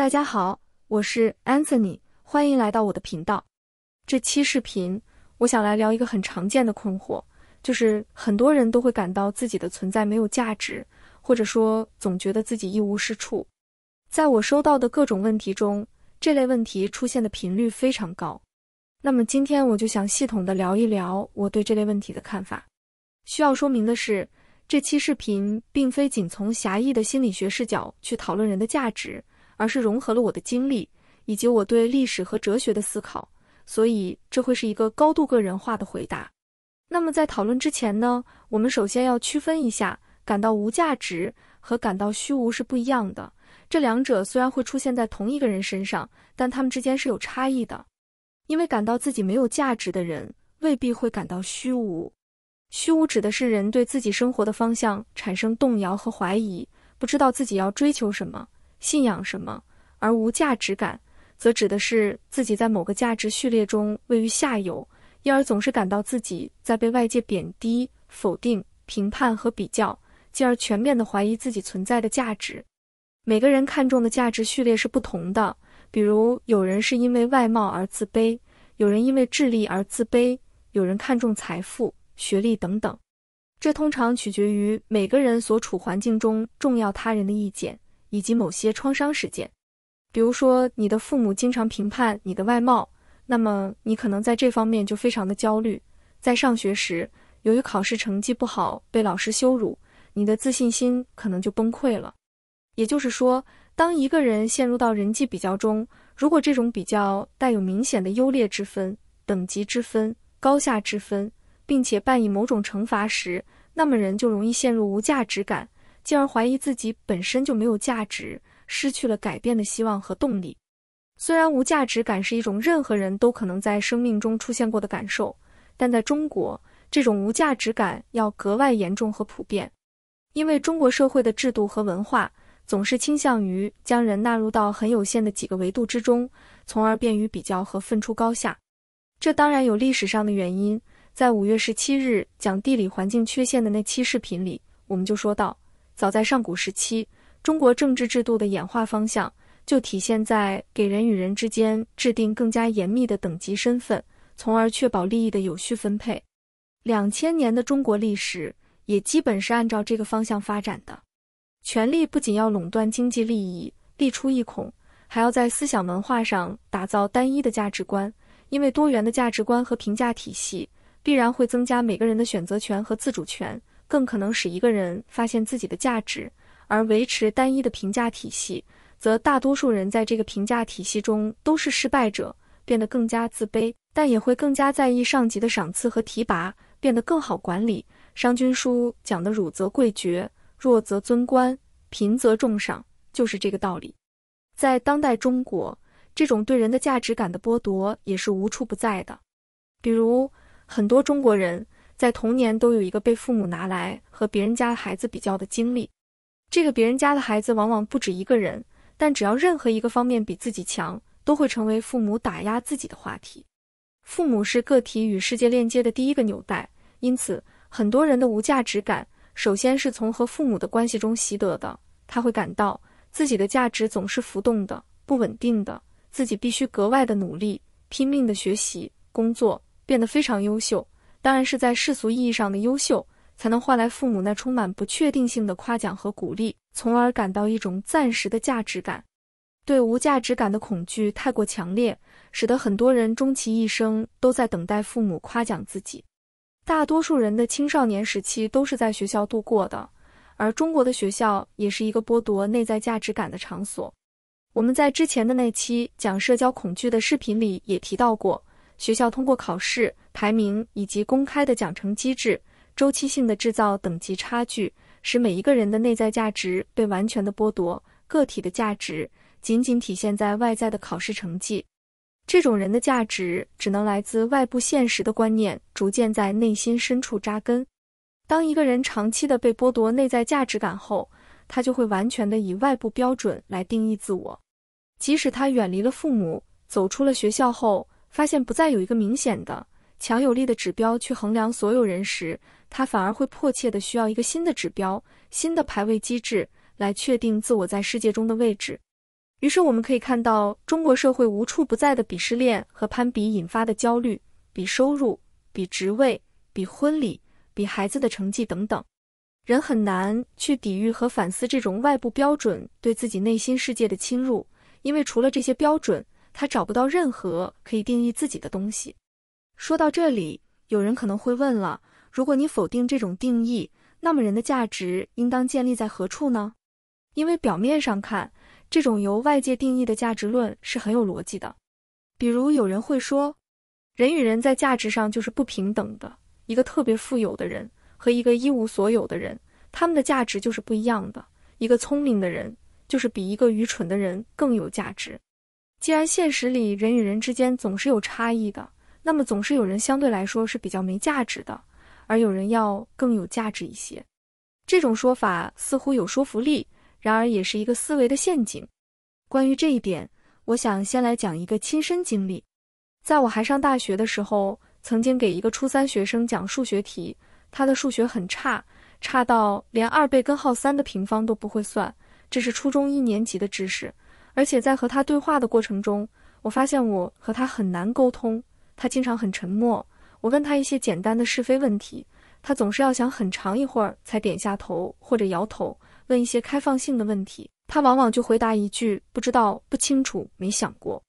大家好，我是 Anthony，欢迎来到我的频道。这期视频，我想来聊一个很常见的困惑，就是很多人都会感到自己的存在没有价值，或者说总觉得自己一无是处。在我收到的各种问题中，这类问题出现的频率非常高。那么今天我就想系统的聊一聊我对这类问题的看法。需要说明的是，这期视频并非仅从狭义的心理学视角去讨论人的价值。而是融合了我的经历以及我对历史和哲学的思考，所以这会是一个高度个人化的回答。那么在讨论之前呢，我们首先要区分一下，感到无价值和感到虚无是不一样的。这两者虽然会出现在同一个人身上，但他们之间是有差异的。因为感到自己没有价值的人未必会感到虚无。虚无指的是人对自己生活的方向产生动摇和怀疑，不知道自己要追求什么。信仰什么，而无价值感，则指的是自己在某个价值序列中位于下游，因而总是感到自己在被外界贬低、否定、评判和比较，进而全面的怀疑自己存在的价值。每个人看重的价值序列是不同的，比如有人是因为外貌而自卑，有人因为智力而自卑，有人看重财富、学历等等。这通常取决于每个人所处环境中重要他人的意见。以及某些创伤事件，比如说你的父母经常评判你的外貌，那么你可能在这方面就非常的焦虑。在上学时，由于考试成绩不好被老师羞辱，你的自信心可能就崩溃了。也就是说，当一个人陷入到人际比较中，如果这种比较带有明显的优劣之分、等级之分、高下之分，并且伴以某种惩罚时，那么人就容易陷入无价值感。进而怀疑自己本身就没有价值，失去了改变的希望和动力。虽然无价值感是一种任何人都可能在生命中出现过的感受，但在中国，这种无价值感要格外严重和普遍，因为中国社会的制度和文化总是倾向于将人纳入到很有限的几个维度之中，从而便于比较和分出高下。这当然有历史上的原因。在五月十七日讲地理环境缺陷的那期视频里，我们就说到。早在上古时期，中国政治制度的演化方向就体现在给人与人之间制定更加严密的等级身份，从而确保利益的有序分配。两千年的中国历史也基本是按照这个方向发展的。权力不仅要垄断经济利益、利出一孔，还要在思想文化上打造单一的价值观，因为多元的价值观和评价体系必然会增加每个人的选择权和自主权。更可能使一个人发现自己的价值，而维持单一的评价体系，则大多数人在这个评价体系中都是失败者，变得更加自卑，但也会更加在意上级的赏赐和提拔，变得更好管理。商君书讲的“儒则贵爵，弱则尊官，贫则重赏”，就是这个道理。在当代中国，这种对人的价值感的剥夺也是无处不在的，比如很多中国人。在童年都有一个被父母拿来和别人家的孩子比较的经历，这个别人家的孩子往往不止一个人，但只要任何一个方面比自己强，都会成为父母打压自己的话题。父母是个体与世界链接的第一个纽带，因此很多人的无价值感首先是从和父母的关系中习得的。他会感到自己的价值总是浮动的、不稳定的，自己必须格外的努力、拼命的学习、工作，变得非常优秀。当然是在世俗意义上的优秀，才能换来父母那充满不确定性的夸奖和鼓励，从而感到一种暂时的价值感。对无价值感的恐惧太过强烈，使得很多人终其一生都在等待父母夸奖自己。大多数人的青少年时期都是在学校度过的，而中国的学校也是一个剥夺内在价值感的场所。我们在之前的那期讲社交恐惧的视频里也提到过。学校通过考试、排名以及公开的奖惩机制，周期性的制造等级差距，使每一个人的内在价值被完全的剥夺。个体的价值仅仅体现在外在的考试成绩。这种人的价值只能来自外部现实的观念，逐渐在内心深处扎根。当一个人长期的被剥夺内在价值感后，他就会完全的以外部标准来定义自我。即使他远离了父母，走出了学校后。发现不再有一个明显的、强有力的指标去衡量所有人时，他反而会迫切的需要一个新的指标、新的排位机制来确定自我在世界中的位置。于是我们可以看到，中国社会无处不在的鄙视链和攀比引发的焦虑，比收入、比职位、比婚礼、比孩子的成绩等等。人很难去抵御和反思这种外部标准对自己内心世界的侵入，因为除了这些标准，他找不到任何可以定义自己的东西。说到这里，有人可能会问了：如果你否定这种定义，那么人的价值应当建立在何处呢？因为表面上看，这种由外界定义的价值论是很有逻辑的。比如有人会说，人与人在价值上就是不平等的。一个特别富有的人和一个一无所有的人，他们的价值就是不一样的。一个聪明的人就是比一个愚蠢的人更有价值。既然现实里人与人之间总是有差异的，那么总是有人相对来说是比较没价值的，而有人要更有价值一些。这种说法似乎有说服力。然而，也是一个思维的陷阱。关于这一点，我想先来讲一个亲身经历。在我还上大学的时候，曾经给一个初三学生讲数学题，他的数学很差，差到连二倍根号三的平方都不会算，这是初中一年级的知识。而且在和他对话的过程中，我发现我和他很难沟通，他经常很沉默。我问他一些简单的是非问题，他总是要想很长一会儿才点下头或者摇头。问一些开放性的问题，他往往就回答一句“不知道”“不清楚”“没想过”。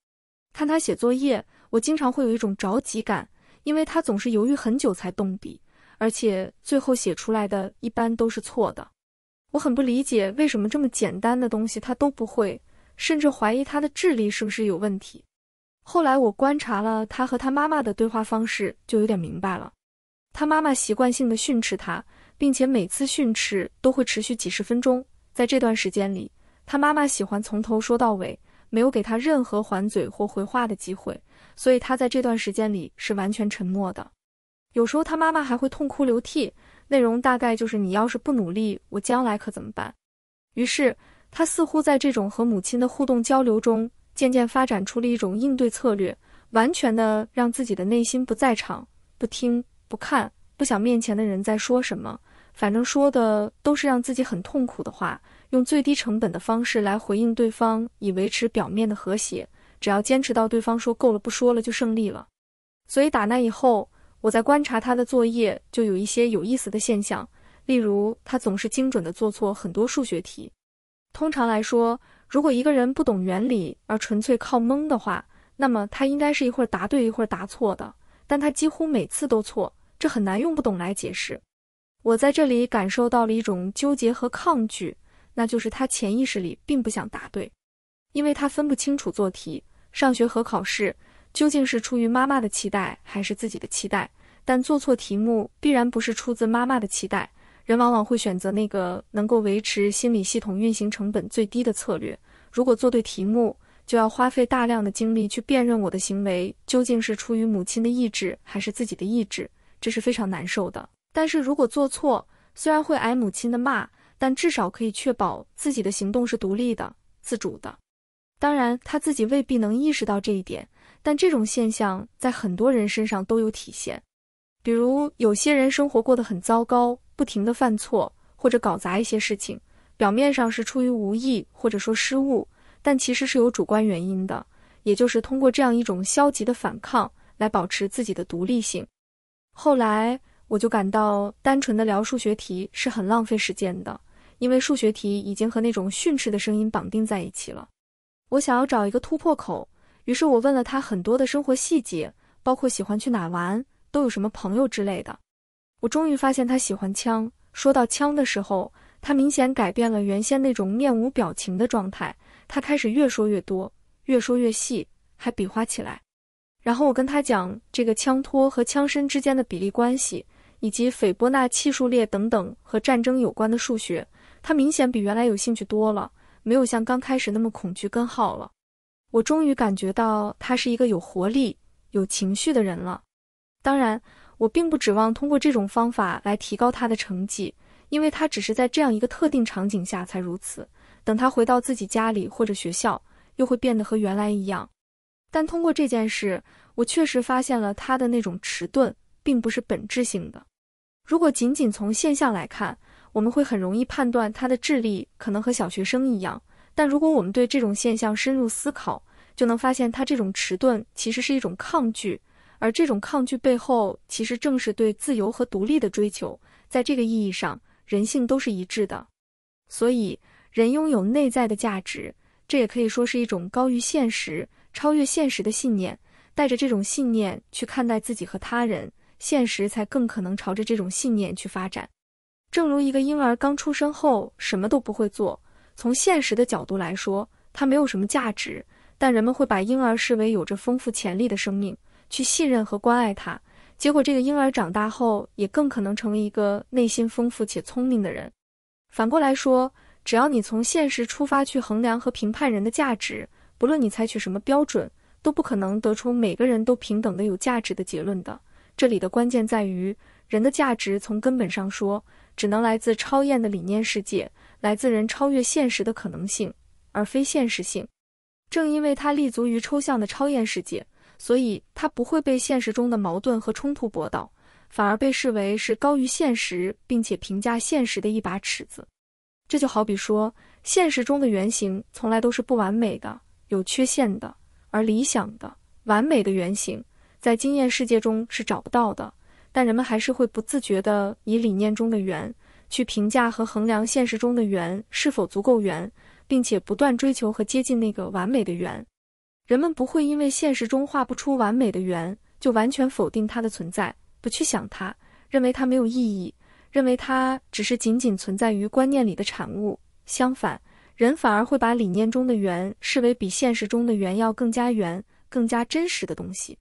看他写作业，我经常会有一种着急感，因为他总是犹豫很久才动笔，而且最后写出来的一般都是错的。我很不理解为什么这么简单的东西他都不会，甚至怀疑他的智力是不是有问题。后来我观察了他和他妈妈的对话方式，就有点明白了。他妈妈习惯性的训斥他。并且每次训斥都会持续几十分钟，在这段时间里，他妈妈喜欢从头说到尾，没有给他任何还嘴或回话的机会，所以他在这段时间里是完全沉默的。有时候他妈妈还会痛哭流涕，内容大概就是“你要是不努力，我将来可怎么办？”于是他似乎在这种和母亲的互动交流中，渐渐发展出了一种应对策略，完全的让自己的内心不在场，不听不看，不想面前的人在说什么。反正说的都是让自己很痛苦的话，用最低成本的方式来回应对方，以维持表面的和谐。只要坚持到对方说够了不说了，就胜利了。所以打那以后，我在观察他的作业，就有一些有意思的现象。例如，他总是精准的做错很多数学题。通常来说，如果一个人不懂原理而纯粹靠蒙的话，那么他应该是一会儿答对一会儿答错的。但他几乎每次都错，这很难用不懂来解释。我在这里感受到了一种纠结和抗拒，那就是他潜意识里并不想答对，因为他分不清楚做题、上学和考试究竟是出于妈妈的期待还是自己的期待。但做错题目必然不是出自妈妈的期待，人往往会选择那个能够维持心理系统运行成本最低的策略。如果做对题目，就要花费大量的精力去辨认我的行为究竟是出于母亲的意志还是自己的意志，这是非常难受的。但是如果做错，虽然会挨母亲的骂，但至少可以确保自己的行动是独立的、自主的。当然，他自己未必能意识到这一点，但这种现象在很多人身上都有体现。比如，有些人生活过得很糟糕，不停的犯错或者搞砸一些事情，表面上是出于无意或者说失误，但其实是有主观原因的，也就是通过这样一种消极的反抗来保持自己的独立性。后来。我就感到单纯的聊数学题是很浪费时间的，因为数学题已经和那种训斥的声音绑定在一起了。我想要找一个突破口，于是我问了他很多的生活细节，包括喜欢去哪玩，都有什么朋友之类的。我终于发现他喜欢枪。说到枪的时候，他明显改变了原先那种面无表情的状态，他开始越说越多，越说越细，还比划起来。然后我跟他讲这个枪托和枪身之间的比例关系。以及斐波那契数列等等和战争有关的数学，他明显比原来有兴趣多了，没有像刚开始那么恐惧根号了。我终于感觉到他是一个有活力、有情绪的人了。当然，我并不指望通过这种方法来提高他的成绩，因为他只是在这样一个特定场景下才如此。等他回到自己家里或者学校，又会变得和原来一样。但通过这件事，我确实发现了他的那种迟钝，并不是本质性的。如果仅仅从现象来看，我们会很容易判断他的智力可能和小学生一样，但如果我们对这种现象深入思考，就能发现，他这种迟钝其实是一种抗拒，而这种抗拒背后，其实正是对自由和独立的追求。在这个意义上，人性都是一致的。所以，人拥有内在的价值，这也可以说是一种高于现实、超越现实的信念。带着这种信念去看待自己和他人，现实才更可能朝着这种信念去发展。正如一个婴儿刚出生后什么都不会做，从现实的角度来说，他没有什么价值。但人们会把婴儿视为有着丰富潜力的生命，去信任和关爱他。结果，这个婴儿长大后也更可能成为一个内心丰富且聪明的人。反过来说，只要你从现实出发去衡量和评判人的价值，不论你采取什么标准，都不可能得出每个人都平等的有价值的结论的。这里的关键在于，人的价值从根本上说，只能来自超验的理念世界，来自人超越现实的可能性，而非现实性。正因为它立足于抽象的超验世界，所以它不会被现实中的矛盾和冲突驳倒，反而被视为是高于现实并且评价现实的一把尺子。这就好比说，现实中的原型从来都是不完美的、有缺陷的，而理想的、完美的原型在经验世界中是找不到的。但人们还是会不自觉地以理念中的圆去评价和衡量现实中的圆是否足够圆。并且不断追求和接近那个完美的圆，人们不会因为现实中画不出完美的圆，就完全否定它的存在，不去想它，认为它没有意义，认为它只是仅仅存在于观念里的产物。相反，人反而会把理念中的圆视为比现实中的圆要更加圆、更加真实的东西。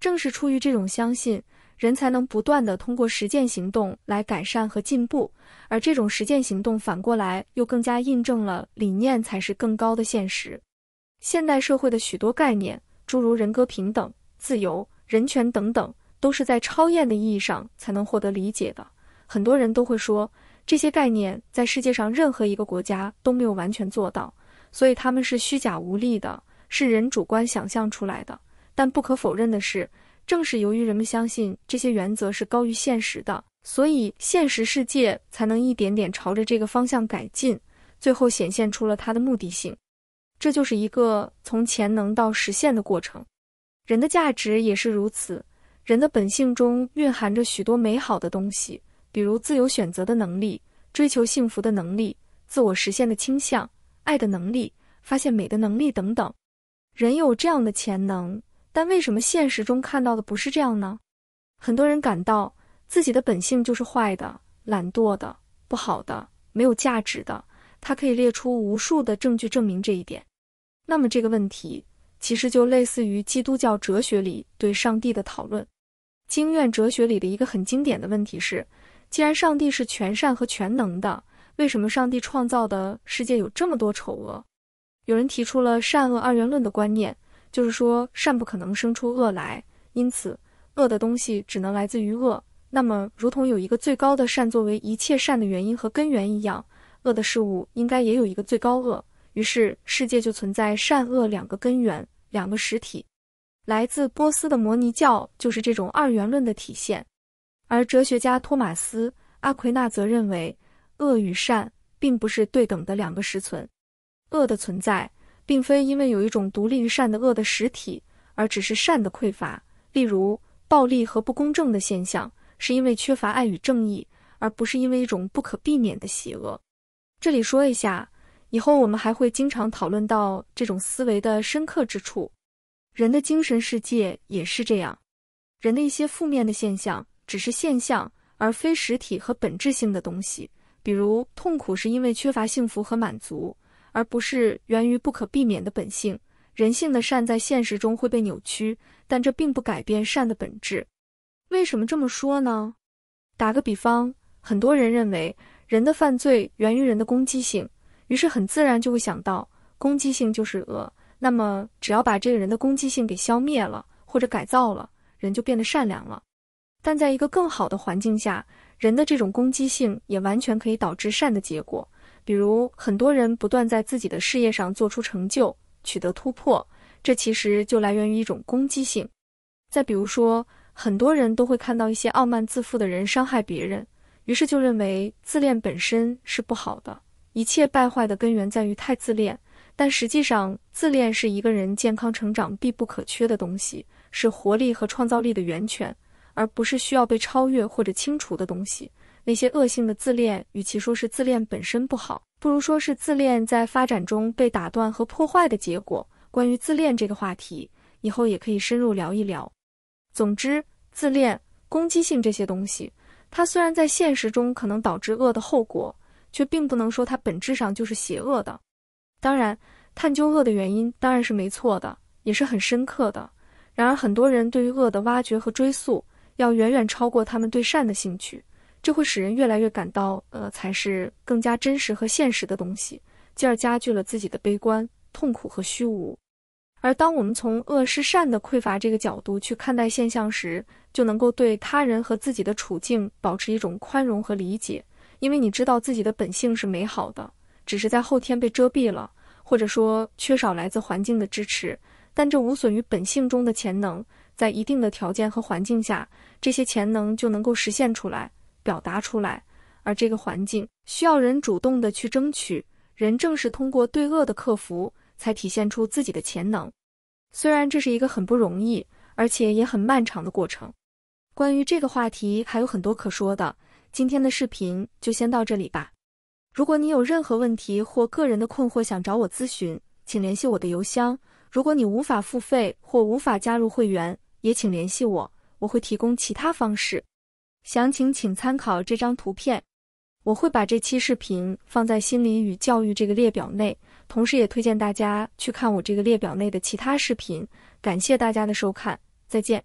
正是出于这种相信。人才能不断的通过实践行动来改善和进步，而这种实践行动反过来又更加印证了理念才是更高的现实。现代社会的许多概念，诸如人格平等、自由、人权等等，都是在超验的意义上才能获得理解的。很多人都会说，这些概念在世界上任何一个国家都没有完全做到，所以他们是虚假无力的，是人主观想象出来的。但不可否认的是。正是由于人们相信这些原则是高于现实的，所以现实世界才能一点点朝着这个方向改进，最后显现出了它的目的性。这就是一个从潜能到实现的过程。人的价值也是如此。人的本性中蕴含着许多美好的东西，比如自由选择的能力、追求幸福的能力、自我实现的倾向、爱的能力、发现美的能力等等。人有这样的潜能。但为什么现实中看到的不是这样呢？很多人感到自己的本性就是坏的、懒惰的、不好的、没有价值的。他可以列出无数的证据证明这一点。那么这个问题其实就类似于基督教哲学里对上帝的讨论。经院哲学里的一个很经典的问题是：既然上帝是全善和全能的，为什么上帝创造的世界有这么多丑恶？有人提出了善恶二元论的观念。就是说，善不可能生出恶来，因此恶的东西只能来自于恶。那么，如同有一个最高的善作为一切善的原因和根源一样，恶的事物应该也有一个最高恶。于是，世界就存在善恶两个根源，两个实体。来自波斯的摩尼教就是这种二元论的体现。而哲学家托马斯·阿奎那则认为，恶与善并不是对等的两个实存，恶的存在。并非因为有一种独立于善的恶的实体，而只是善的匮乏。例如，暴力和不公正的现象，是因为缺乏爱与正义，而不是因为一种不可避免的邪恶。这里说一下，以后我们还会经常讨论到这种思维的深刻之处。人的精神世界也是这样，人的一些负面的现象只是现象，而非实体和本质性的东西。比如，痛苦是因为缺乏幸福和满足。而不是源于不可避免的本性。人性的善在现实中会被扭曲，但这并不改变善的本质。为什么这么说呢？打个比方，很多人认为人的犯罪源于人的攻击性，于是很自然就会想到攻击性就是恶。那么，只要把这个人的攻击性给消灭了或者改造了，人就变得善良了。但在一个更好的环境下，人的这种攻击性也完全可以导致善的结果。比如，很多人不断在自己的事业上做出成就、取得突破，这其实就来源于一种攻击性。再比如说，很多人都会看到一些傲慢自负的人伤害别人，于是就认为自恋本身是不好的，一切败坏的根源在于太自恋。但实际上，自恋是一个人健康成长必不可缺的东西，是活力和创造力的源泉，而不是需要被超越或者清除的东西。那些恶性的自恋，与其说是自恋本身不好，不如说是自恋在发展中被打断和破坏的结果。关于自恋这个话题，以后也可以深入聊一聊。总之，自恋、攻击性这些东西，它虽然在现实中可能导致恶的后果，却并不能说它本质上就是邪恶的。当然，探究恶的原因当然是没错的，也是很深刻的。然而，很多人对于恶的挖掘和追溯，要远远超过他们对善的兴趣。这会使人越来越感到，呃，才是更加真实和现实的东西，进而加剧了自己的悲观、痛苦和虚无。而当我们从恶是善的匮乏这个角度去看待现象时，就能够对他人和自己的处境保持一种宽容和理解，因为你知道自己的本性是美好的，只是在后天被遮蔽了，或者说缺少来自环境的支持。但这无损于本性中的潜能，在一定的条件和环境下，这些潜能就能够实现出来。表达出来，而这个环境需要人主动的去争取。人正是通过对恶的克服，才体现出自己的潜能。虽然这是一个很不容易，而且也很漫长的过程。关于这个话题还有很多可说的，今天的视频就先到这里吧。如果你有任何问题或个人的困惑想找我咨询，请联系我的邮箱。如果你无法付费或无法加入会员，也请联系我，我会提供其他方式。详情请参考这张图片，我会把这期视频放在心理与教育这个列表内，同时也推荐大家去看我这个列表内的其他视频。感谢大家的收看，再见。